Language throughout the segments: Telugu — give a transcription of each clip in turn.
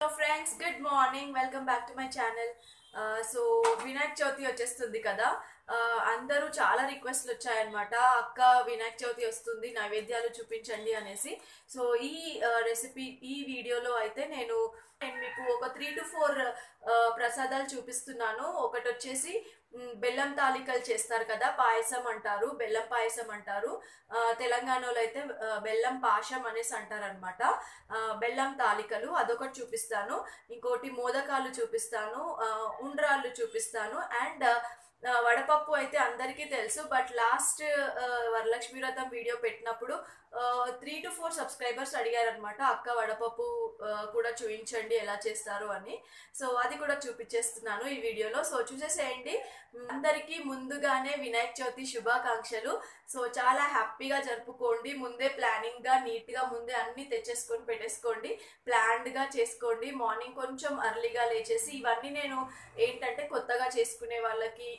Hello friends good morning welcome back to my channel so Vinayaka Chavithi వచ్చేస్తుంది కదా. Uh, అందరూ చాలా రిక్వెస్ట్లు వచ్చాయన్నమాట. అక్క వినాయక చవితి వస్తుంది నైవేద్యాలు చూపించండి అనేసి. సో ఈ uh, రెసిపీ ఈ వీడియోలో అయితే నేను నేను మీకు ఒక త్రీ టు ఫోర్ ప్రసాదాలు చూపిస్తున్నాను. ఒకటి వచ్చేసి బెల్లం తాలికలు చేస్తారు కదా పాయసం అంటారు బెల్లం పాయసం అంటారు. తెలంగాణలో అయితే బెల్లం పాశం అనేసి అంటారనమాట బెల్లం తాలికలు అదొకటి చూపిస్తాను. ఇంకోటి మోదకాలు చూపిస్తాను ఉండ్రాళ్ళు చూపిస్తాను. అండ్ వడపప్పు అయితే అందరికీ తెలుసు but last Varalakshmi Vratam video పెట్టినప్పుడు త్రీ టు ఫోర్ సబ్స్క్రైబర్స్ అడిగారనమాట అక్క వడపప్పు కూడా చూపించండి ఎలా చేస్తారు అని. సో అది కూడా చూపించేస్తున్నాను ఈ వీడియోలో. సో చూసేసేయండి. అందరికీ ముందుగానే వినాయక చవితి శుభాకాంక్షలు. సో చాలా హ్యాపీగా జరుపుకోండి. ముందే ప్లానింగ్గా నీట్గా ముందే అన్ని తెచ్చేసుకొని పెట్టేసుకోండి. ప్లాన్డ్గా చేసుకోండి. మార్నింగ్ కొంచెం అర్లీగా లేచేసి ఇవన్నీ నేను ఏంటంటే కొత్తగా చేసుకునే వాళ్ళకి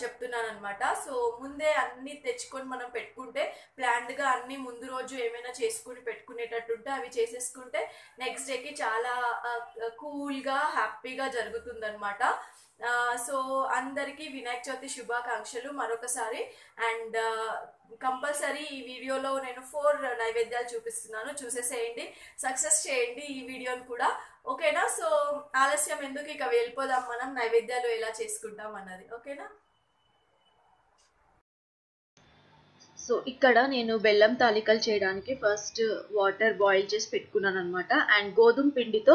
చెప్తున్నాను అనమాట సో ముందే అన్ని తెచ్చుకొని మనం పెట్టుకుంటే ప్లాన్డ్గా అన్ని ముందు రోజు ఏమైనా చేసుకుని పెట్టుకునేటట్టుంటే అవి చేసేసుకుంటే నెక్స్ట్ డేకి చాలా కూల్గా హ్యాపీగా జరుగుతుందన్నమాట. సో అందరికీ వినాయక చవితి శుభాకాంక్షలు మరొకసారి. అండ్ కంపల్సరీ ఈ వీడియోలో నేను ఫోర్ నైవేద్యాలు చూపిస్తున్నాను. చూసేసేయండి. సక్సెస్ చేయండి ఈ వీడియోని కూడా. ఓకేనా? సో ఆలస్యం ఎందుకు? ఇక వెళ్ళిపోదాం మనం నైవేద్యాలు ఎలా చేసుకుంటాం అన్నది. ఓకేనా? సో ఇక్కడ నేను బెల్లం తాలికలు చేయడానికి ఫస్ట్ వాటర్ బాయిల్ చేసి పెట్టుకున్నాను అనమాట అండ్ గోధుమ పిండితో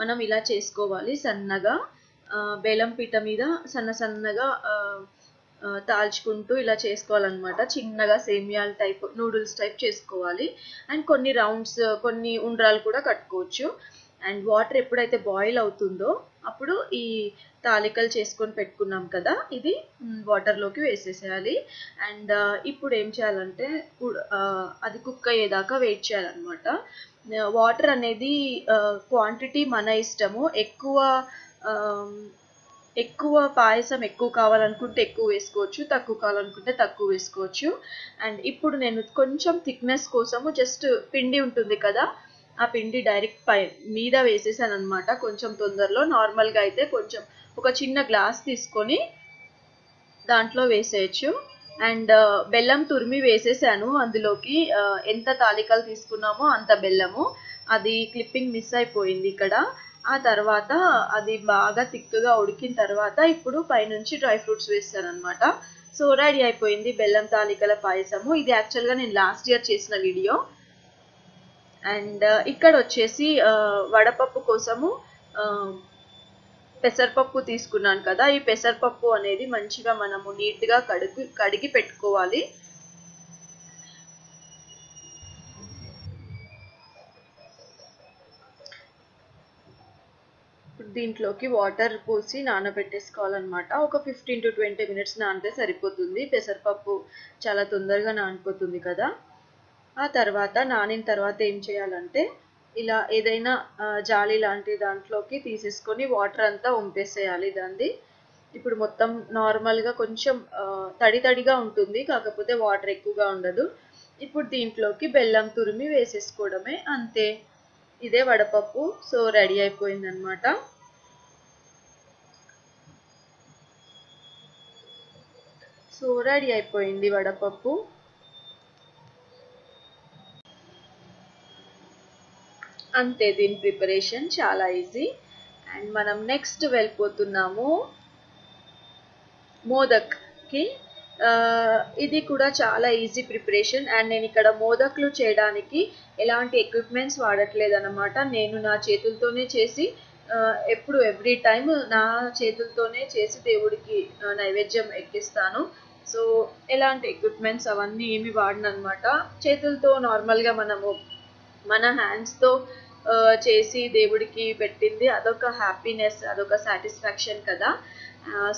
మనం ఇలా చేసుకోవాలి సన్నగా. బెల్లం పీట మీద సన్న సన్నగా తాల్చుకుంటూ ఇలా చేసుకోవాలన్నమాట. చిన్నగా సేమియాల టైప్ నూడిల్స్ టైప్ చేసుకోవాలి. అండ్ కొన్ని రౌండ్స్ కొన్ని ఉండ్రాలు కూడా కట్టుకోవచ్చు. అండ్ వాటర్ ఎప్పుడైతే బాయిల్ అవుతుందో అప్పుడు ఈ తాలికలు చేసుకొని పెట్టుకున్నాం కదా ఇది వాటర్లోకి వేసేసేయాలి. అండ్ ఇప్పుడు ఏం చేయాలంటే అది కుక్ అయ్యేదాకా వెయిట్ చేయాలన్నమాట. వాటర్ అనేది క్వాంటిటీ మన ఇష్టము. ఎక్కువ ఎక్కువ పాయసం ఎక్కువ కావాలనుకుంటే ఎక్కువ వేసుకోవచ్చు తక్కువ కావాలనుకుంటే తక్కువ వేసుకోవచ్చు. అండ్ ఇప్పుడు నేను కొంచెం థిక్నెస్ కోసము జస్ట్ పిండి ఉంటుంది కదా ఆ పిండి డైరెక్ట్ పై మీద వేసేసాను అనమాట కొంచెం తొందరలో నార్మల్గా అయితే కొంచెం ఒక చిన్న గ్లాస్ తీసుకొని దాంట్లో వేసేయచ్చు. అండ్ బెల్లం తురిమి వేసేసాను. అందులోకి ఎంత తాలికలు తీసుకున్నామో అంత బెల్లము. అది క్లిప్పింగ్ మిస్ అయిపోయింది ఇక్కడ. ఆ తర్వాత అది బాగా తిక్కుగా ఉడికిన తర్వాత ఇప్పుడు పైనుంచి డ్రై ఫ్రూట్స్ వేస్తాను అనమాట సో రెడీ అయిపోయింది బెల్లం తాలికల పాయసము. ఇది యాక్చువల్గా నేను లాస్ట్ ఇయర్ చేసిన వీడియో. అండ్ uh, ఇక్కడ వచ్చేసి uh, వడపప్పు కోసము um, పెసరపప్పు తీసుకున్నాను కదా. ఈ పెసరపప్పు అనేది మంచిగా మనము నీట్గా కడిగి కడిగి పెట్టుకోవాలి. దీంట్లోకి వాటర్ పోసి నానబెట్టేసుకోవాలన్నమాట. ఒక ఫిఫ్టీన్ టు ట్వంటీ మినిట్స్ నానితే సరిపోతుంది. పెసరపప్పు చాలా తొందరగా నానిపోతుంది కదా. ఆ తర్వాత నానిన తర్వాత ఏం చేయాలంటే ఇలా ఏదైనా జాలి లాంటి దాంట్లోకి తీసేసుకొని వాటర్ అంతా ఉంపేసేయాలి దాన్ని. ఇప్పుడు మొత్తం నార్మల్గా కొంచెం తడి తడిగా ఉంటుంది కాకపోతే వాటర్ ఎక్కువగా ఉండదు. ఇప్పుడు దీంట్లోకి బెల్లం తురిమి వేసేసుకోవడమే అంతే. ఇదే వడపప్పు సో రెడీ అయిపోయిందనమాట సో రెడీ అయిపోయింది వడపప్పు. అంతే దీని ప్రిపరేషన్ చాలా ఈజీ అండ్ మనం నెక్స్ట్ వెళ్ళిపోతున్నాము. మోదక్కి. ఇది కూడా చాలా ఈజీ ప్రిపరేషన్ అండ్ నేను ఇక్కడ మోదక్లు చేయడానికి ఎలాంటి ఎక్విప్మెంట్స్ వాడట్లేదు అనమాట నేను నా చేతులతోనే చేసి ఎప్పుడు ఎవ్రీ టైం నా చేతులతోనే చేసి దేవుడికి నైవేద్యం ఎక్కిస్తాను. సో ఎలాంటి ఎక్విప్మెంట్స్ అవన్నీ ఏమి వాడినమాట చేతులతో నార్మల్గా మనము మన హ్యాండ్స్తో చేసి దేవుడికి పెట్టింది. అదొక హ్యాపీనెస్ అదొక సాటిస్ఫాక్షన్ కదా.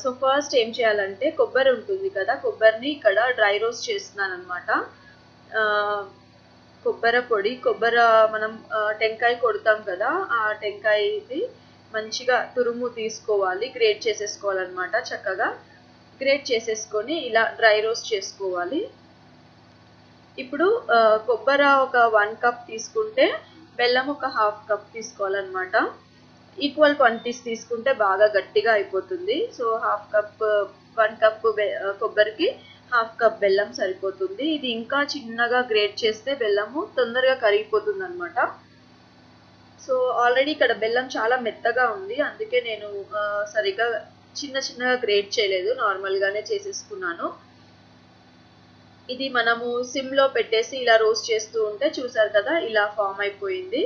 సో ఫస్ట్ ఏం చేయాలంటే కొబ్బరి ఉంటుంది కదా కొబ్బరిని ఇక్కడ డ్రై రోస్ట్ చేస్తున్నాను అనమాట కొబ్బరి పొడి కొబ్బరి మనం టెంకాయ కొడతాం కదా ఆ టెంకాయది మంచిగా తురుము తీసుకోవాలి గ్రేట్ చేసేసుకోవాలన్నమాట చక్కగా. గ్రేట్ చేసేసుకొని ఇలా డ్రై రోస్ట్ చేసుకోవాలి. ఇప్పుడు కొబ్బరి ఒక వన్ కప్ తీసుకుంటే బెల్లం ఒక హాఫ్ కప్ తీసుకోవాలన్నమాట. ఈక్వల్ క్వాంటిటీస్ తీసుకుంటే బాగా గట్టిగా అయిపోతుంది. So half cup one cup కొబ్బరికి half cup బెల్లం సరిపోతుంది. ఇది ఇంకా చిన్నగా గ్రేట్ చేస్తే బెల్లము తొందరగా కరిగిపోతుంది అనమాట సో ఆల్రెడీ ఇక్కడ బెల్లం చాలా మెత్తగా ఉంది. అందుకే నేను uh, సరిగ్గా చిన్న చిన్నగా గ్రేట్ చేయలేదు. నార్మల్గానే చేసేసుకున్నాను. ఇది మనము సిమ్లో పెట్టేసి ఇలా రోస్ట్ చేస్తూ ఉంటే చూసారు కదా ఇలా ఫామ్ అయిపోయింది.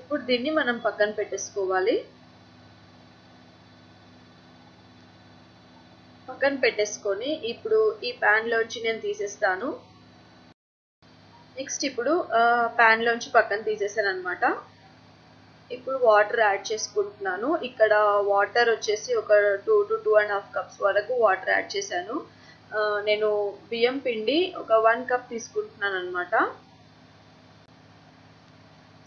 ఇప్పుడు దీన్ని మనం పక్కన పెట్టేసుకోవాలి. పక్కన పెట్టేసుకొని ఇప్పుడు ఈ ప్యాన్లోంచి నేను తీసేస్తాను. నెక్స్ట్ ఇప్పుడు ప్యాన్లోంచి పక్కన తీసేసాను అనమాట ఇప్పుడు వాటర్ యాడ్ చేసుకుంటున్నాను. ఇక్కడ వాటర్ వచ్చేసి ఒక two to two and half cups వరకు వాటర్ యాడ్ చేశాను. నేను బియ్యం పిండి ఒక వన్ కప్ తీసుకుంటున్నాను అనమాట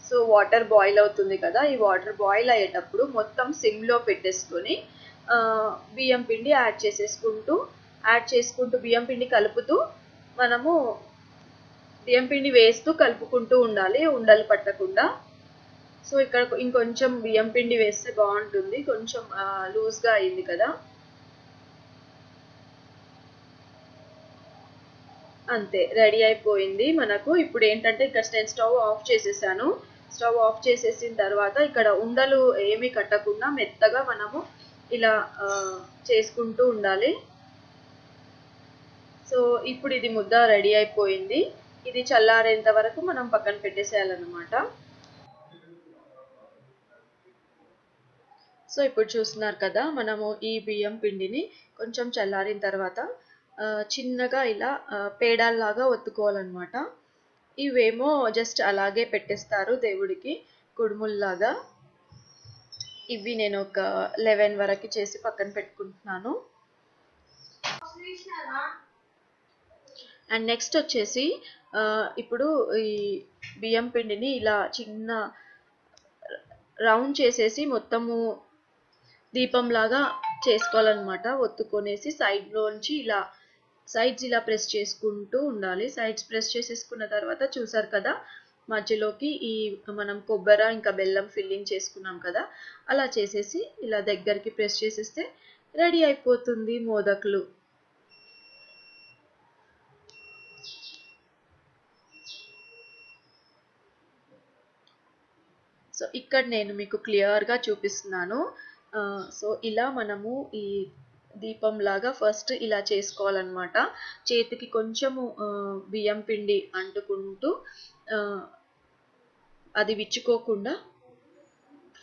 సో వాటర్ బాయిల్ అవుతుంది కదా ఈ వాటర్ బాయిల్ అయ్యేటప్పుడు మొత్తం సిమ్లో పెట్టేసుకొని బియ్యం పిండి యాడ్ చేసేసుకుంటూ యాడ్ చేసుకుంటూ బియ్యం పిండి కలుపుతూ మనము బియ్యం పిండి వేస్తూ కలుపుకుంటూ ఉండాలి ఉండలు పట్టకుండా. సో ఇక్కడ ఇంకొంచెం బియ్యం పిండి వేస్తే బాగుంటుంది కొంచెం లూజ్గా అయింది కదా. అంతే రెడీ అయిపోయింది మనకు. ఇప్పుడు ఏంటంటే ఇక్కడ నేను స్టవ్ ఆఫ్ చేసేసాను. స్టవ్ ఆఫ్ చేసేసిన తర్వాత ఇక్కడ ఉండలు ఏమీ కట్టకుండా మెత్తగా మనము ఇలా చేసుకుంటూ ఉండాలి. సో ఇప్పుడు ఇది ముద్ద రెడీ అయిపోయింది. ఇది చల్లారేంత వరకు మనం పక్కన పెట్టేసేయాలన్నమాట. సో ఇప్పుడు చూస్తున్నారు కదా మనము ఈ బియ్యం పిండిని కొంచెం చల్లారిన తర్వాత చిన్నగా ఇలా పేడాల్లాగా ఒత్తుకోవాలన్నమాట. ఇవేమో జస్ట్ అలాగే పెట్టేస్తారు దేవుడికి కుడుముల్లాగా. ఇవి నేను ఒక లెవెన్ వరకు చేసి పక్కన పెట్టుకుంటున్నాను. అండ్ నెక్స్ట్ వచ్చేసి ఇప్పుడు ఈ బియ్యం పిండిని ఇలా చిన్న రౌండ్ చేసేసి మొత్తము దీపంలాగా చేసుకోవాలన్నమాట. ఒత్తుకొనేసి సైడ్లోంచి ఇలా సైడ్స్ ఇలా ప్రెస్ చేసుకుంటూ ఉండాలి. సైడ్స్ ప్రెస్ చేసేసుకున్న తర్వాత చూసారు కదా మధ్యలోకి ఈ మనం కొబ్బరి ఇంకా బెల్లం ఫిల్లింగ్ చేసుకున్నాం కదా అలా చేసేసి ఇలా దగ్గరికి ప్రెస్ చేసేస్తే రెడీ అయిపోతుంది మోదకులు. సో ఇక్కడ నేను మీకు క్లియర్గా చూపిస్తున్నాను. Uh, సో ఇలా మనము ఈ దీపంలాగా ఫస్ట్ ఇలా చేసుకోవాలన్నమాట. చేతికి కొంచెము బియ్యం పిండి అంటుకుంటూ అది విచ్చుకోకుండా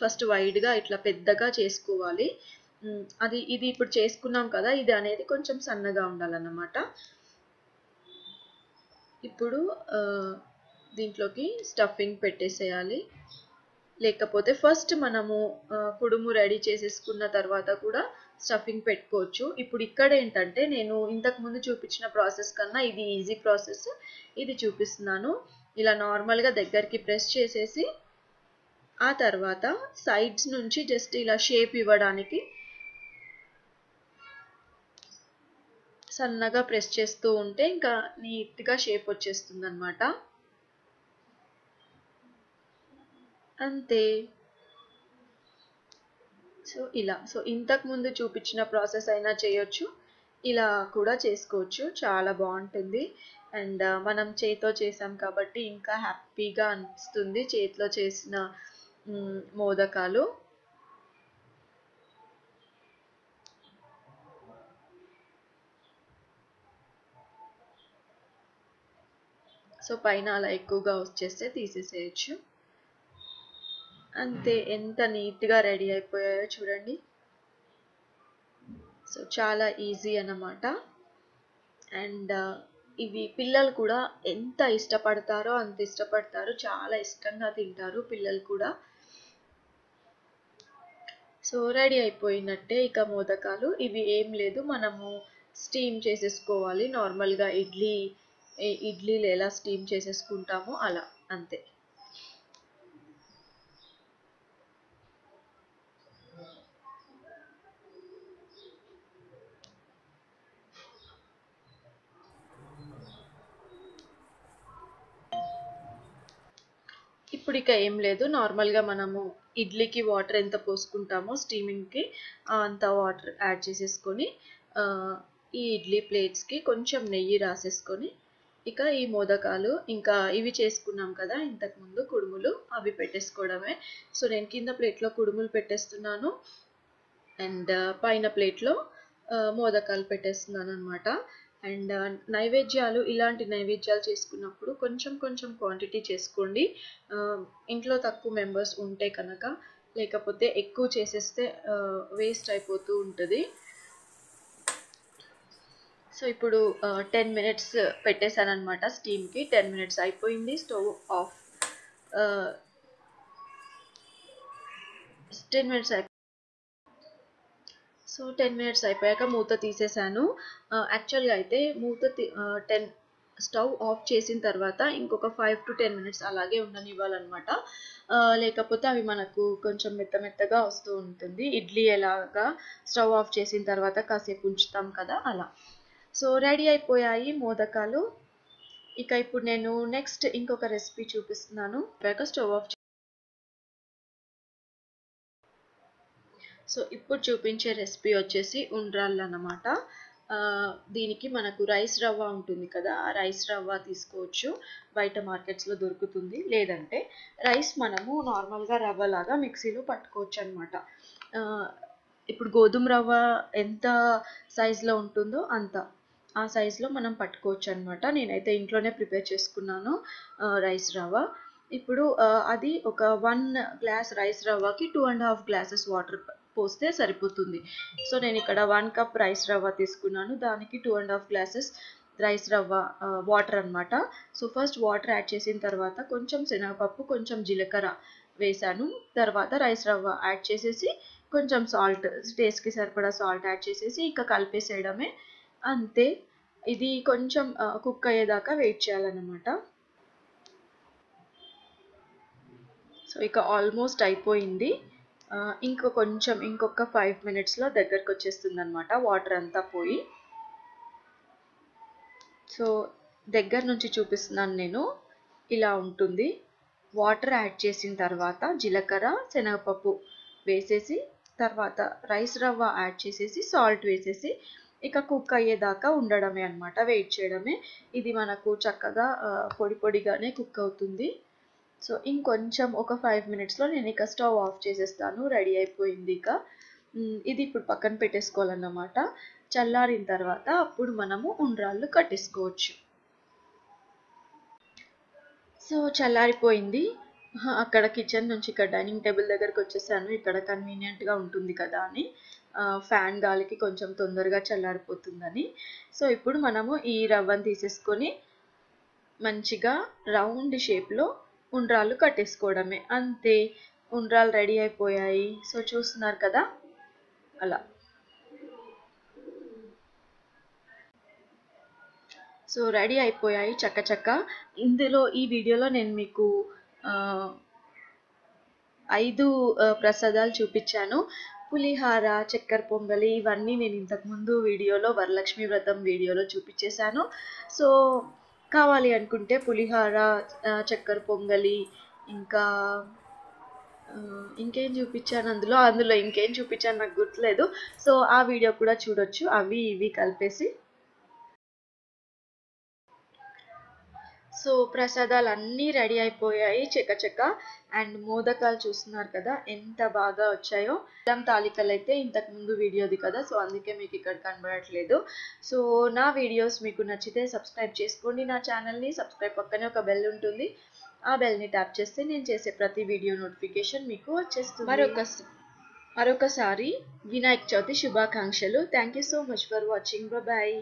ఫస్ట్ వైడ్గా ఇట్లా పెద్దగా చేసుకోవాలి. అది ఇది ఇప్పుడు చేసుకున్నాం కదా ఇది అనేది కొంచెం సన్నగా ఉండాలన్నమాట. ఇప్పుడు దీంట్లోకి స్టఫింగ్ పెట్టేసేయాలి. లేకపోతే ఫస్ట్ మనము కుడుము రెడీ చేసేసుకున్న తర్వాత కూడా స్టఫింగ్ పెట్టుకోవచ్చు. ఇప్పుడు ఇక్కడ ఏంటంటే నేను ఇంతకు ముందు చూపించిన ప్రాసెస్ కన్నా ఇది ఈజీ ప్రాసెస్ ఇది చూపిస్తున్నాను. ఇలా నార్మల్గా దగ్గరికి ప్రెస్ చేసేసి ఆ తర్వాత సైడ్స్ నుంచి జస్ట్ ఇలా షేప్ ఇవ్వడానికి సన్నగా ప్రెస్ చేస్తూ ఉంటే ఇంకా నీట్గా షేప్ వచ్చేస్తుంది అనమాట అంతే. సో ఇలా సో ఇంతకు ముందు చూపించిన ప్రాసెస్ అయినా చేయొచ్చు. ఇలా కూడా చేసుకోవచ్చు. చాలా బాగుంటుంది. అండ్ మనం చేతితో చేసాం కాబట్టి ఇంకా హ్యాపీగా అనిపిస్తుంది చేతిలో చేసిన మోదకాలు. సో పైన అలా ఎక్కువగా వచ్చేస్తే తీసేసేయచ్చు. అంతే ఎంత నీట్గా రెడీ అయిపోయాయో చూడండి. సో చాలా ఈజీ అన్నమాట. అండ్ ఇవి పిల్లలు కూడా ఎంత ఇష్టపడతారో అంత ఇష్టపడతారు. చాలా ఇష్టంగా తింటారు పిల్లలు కూడా. సో రెడీ అయిపోయినట్టే ఇక మోదకాలు. ఇవి ఏం లేదు మనము స్టీమ్ చేసేసుకోవాలి. నార్మల్గా ఇడ్లీ ఇడ్లీలు ఎలా స్టీమ్ చేసేసుకుంటామో అలా అంతే. ఇప్పుడు ఇక ఏం లేదు. నార్మల్గా మనము ఇడ్లీకి వాటర్ ఎంత పోసుకుంటామో స్టీమింగ్కి అంత వాటర్ యాడ్ చేసేసుకొని ఈ ఇడ్లీ ప్లేట్స్కి కొంచెం నెయ్యి రాసేసుకొని ఇక ఈ మోదకాలు ఇంకా ఇవి చేసుకున్నాం కదా ఇంతకుముందు కుడుములు అవి పెట్టేసుకోవడమే. సో నేను కింద ప్లేట్లో కుడుములు పెట్టేస్తున్నాను. అండ్ పైన ప్లేట్లో మోదకాలు పెట్టేస్తున్నాను అనమాట అండ్ నైవేద్యాలు ఇలాంటి నైవేద్యాలు చేసుకున్నప్పుడు కొంచెం కొంచెం క్వాంటిటీ చేసుకోండి. ఇంట్లో తక్కువ మెంబర్స్ ఉంటే కనుక లేకపోతే ఎక్కువ చేసేస్తే వేస్ట్ అయిపోతూ ఉంటుంది. సో ఇప్పుడు టెన్ మినిట్స్ పెట్టేశాను అనమాట స్టీమ్కి టెన్ మినిట్స్ అయిపోయింది స్టవ్ ఆఫ్ టెన్ మినిట్స్ అయిపో సో టెన్ మినిట్స్ అయిపోయాక మూత తీసేసాను. యాక్చువల్గా అయితే మూత టెన్ స్టవ్ ఆఫ్ చేసిన తర్వాత ఇంకొక ఫైవ్ టు టెన్ మినిట్స్ అలాగే ఉండనివ్వాలన్నమాట. లేకపోతే అవి మనకు కొంచెం మెత్త మెత్తగా వస్తూ ఉంటుంది. ఇడ్లీ ఎలాగా స్టవ్ ఆఫ్ చేసిన తర్వాత కాసేపు ఉంచుతాం కదా అలా. సో రెడీ అయిపోయాయి మోదకాలు. ఇక ఇప్పుడు నేను నెక్స్ట్ ఇంకొక రెసిపీ చూపిస్తున్నాను. ఇక స్టవ్ ఆఫ్ సో ఇప్పుడు చూపించే రెసిపీ వచ్చేసి ఉండ్రాళ్ళు అన్నమాట. దీనికి మనకు రైస్ రవ్వ ఉంటుంది కదా ఆ రైస్ రవ్వ తీసుకోవచ్చు. బయట మార్కెట్స్లో దొరుకుతుంది. లేదంటే రైస్ మనము నార్మల్గా రవ్వ లాగా మిక్సీలో పట్టుకోవచ్చు అనమాట ఇప్పుడు గోధుమ రవ్వ ఎంత సైజులో ఉంటుందో అంత. ఆ సైజులో మనం పట్టుకోవచ్చు అనమాట నేనైతే ఇంట్లోనే ప్రిపేర్ చేసుకున్నాను రైస్ రవ్వ. ఇప్పుడు అది ఒక one glass rice రవ్వకి two and half glasses water పోస్తే సరిపోతుంది. సో నేను ఇక్కడ వన్ కప్ రైస్ రవ్వ తీసుకున్నాను. దానికి two and half glasses rice రవ్వ వాటర్ అన్నమాట. సో ఫస్ట్ వాటర్ యాడ్ చేసిన తర్వాత కొంచెం శనగపప్పు కొంచెం జీలకర్ర వేసాను. తర్వాత రైస్ రవ్వ యాడ్ చేసేసి కొంచెం సాల్ట్ టేస్ట్కి సరిపడా సాల్ట్ యాడ్ చేసేసి ఇక కలిపేసేయడమే. అంతే. ఇది కొంచెం కుక్ అయ్యేదాకా వెయిట్ చేయాలన్నమాట. సో ఇక ఆల్మోస్ట్ అయిపోయింది. ఇంకో కొంచెం ఇంకొక ఫైవ్ మినిట్స్లో దగ్గరకు వచ్చేస్తుంది అనమాట వాటర్ అంతా పోయి. సో దగ్గర నుంచి చూపిస్తున్నాను నేను. ఇలా ఉంటుంది. వాటర్ యాడ్ చేసిన తర్వాత జీలకర్ర శనగపప్పు వేసేసి తర్వాత రైస్ రవ్వ యాడ్ చేసేసి సాల్ట్ వేసేసి ఇక కుక్ అయ్యేదాకా ఉండడమే అన్నమాట. వెయిట్ చేయడమే. ఇది మనకు చక్కగా పొడి పొడిగానే కుక్ అవుతుంది. సో ఇంకొంచెం ఒక ఫైవ్ మినిట్స్లో నేను ఇక స్టవ్ ఆఫ్ చేసేస్తాను రెడీ అయిపోయింది ఇక. ఇది ఇప్పుడు పక్కన పెట్టేసుకోవాలన్నమాట. చల్లారిన తర్వాత అప్పుడు మనము ఉండ్రాళ్ళు కట్టేసుకోవచ్చు. సో చల్లారిపోయింది. అక్కడ కిచెన్ నుంచి ఇక్కడ డైనింగ్ టేబుల్ దగ్గరకు వచ్చేసాను. ఇక్కడ కన్వీనియంట్గా ఉంటుంది కదా అని. ఫ్యాన్ గాలికి కొంచెం తొందరగా చల్లారిపోతుందని. సో ఇప్పుడు మనము ఈ రవ్వను తీసేసుకొని మంచిగా రౌండ్ షేప్లో ఉండ్రాలు కట్టేసుకోవడమే. అంతే ఉండ్రాలు రెడీ అయిపోయాయి. సో చూస్తున్నారు కదా? అలా. సో రెడీ అయిపోయాయి చక్క చక్క. ఇందులో ఈ వీడియోలో నేను మీకు ఐదు ప్రసాదాలు చూపించాను. పులిహార చక్కెర పొంగలి ఇవన్నీ నేను ఇంతకుముందు వీడియోలో వరలక్ష్మి వ్రతం వీడియోలో చూపించేశాను. సో కావాలి అనుకుంటే పులిహార చక్కెర పొంగలి ఇంకా ఇంకేం చూపించాను అందులో? అందులో ఇంకేం చూపించాను నాకు గుర్తులేదు. సో ఆ వీడియో కూడా చూడొచ్చు. అవి ఇవి కలిపేసి సో ప్రసాదాలు అన్నీ రెడీ అయిపోయాయి చెక్క చెక్క. అండ్ మోదకాలు చూస్తున్నారు కదా ఎంత బాగా వచ్చాయో. బెల్లం తాలికలు అయితే ఇంతకుముందు వీడియోది కదా సో అందుకే మీకు ఇక్కడ కనబడట్లేదు. సో నా వీడియోస్ మీకు నచ్చితే సబ్స్క్రైబ్ చేసుకోండి. నా ఛానల్ని సబ్స్క్రైబ్ పక్కనే ఒక బెల్ ఉంటుంది. ఆ బెల్ని ట్యాప్ చేస్తే నేను చేసే ప్రతి వీడియో నోటిఫికేషన్ మీకు వచ్చేస్తుంది. మరొక మరొకసారి వినాయక చవితి శుభాకాంక్షలు. Thank you so much for watching. Bye.